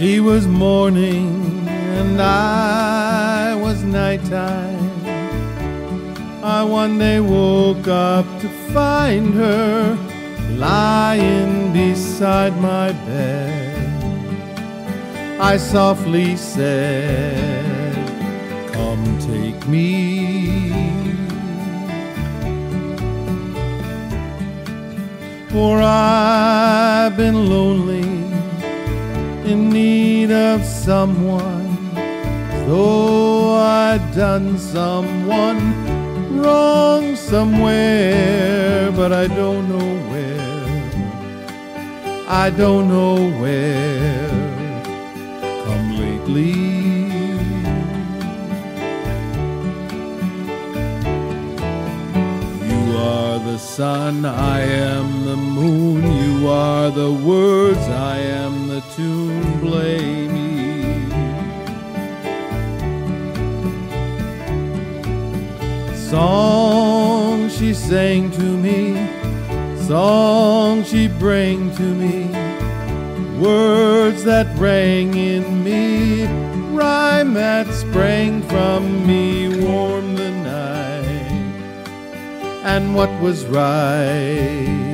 She was morning and I was nighttime. I one day woke up to find her lying beside my bed. I softly said, Come take me. For I've been lonely in need of someone. Though I'd done someone wrong somewhere, but I don't know where. I don't know where. Come lately. You are the sun, I am the moon. You are the words, I am tune. Play me. Song she sang to me, song she bring to me, words that rang in me, rhyme that sprang from me, warm the night, and what was right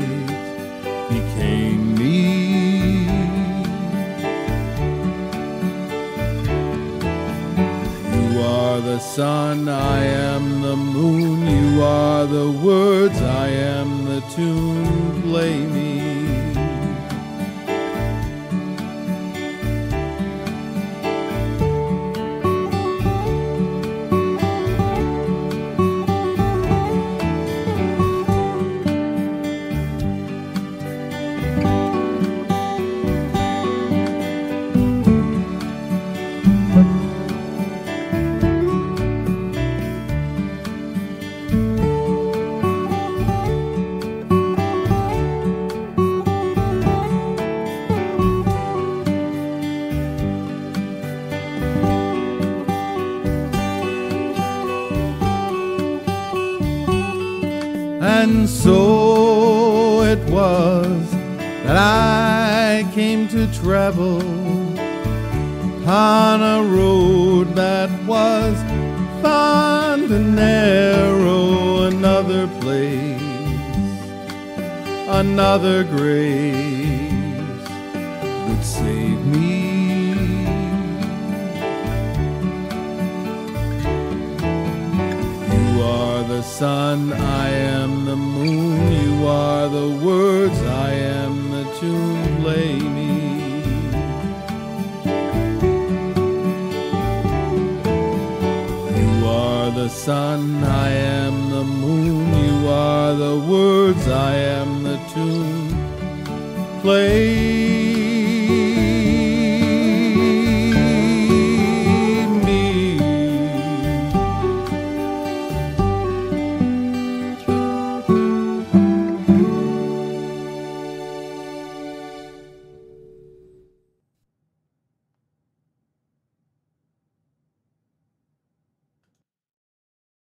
the sun, I am the moon. You are the words, I am the tune. Play me. And so it was that I came to travel upon a road that was fond and narrow, another place, another grace would save me. The sun, I am the moon. You are the words, I am the tune. Play me. You are the sun, I am the moon. You are the words, I am the tune. Play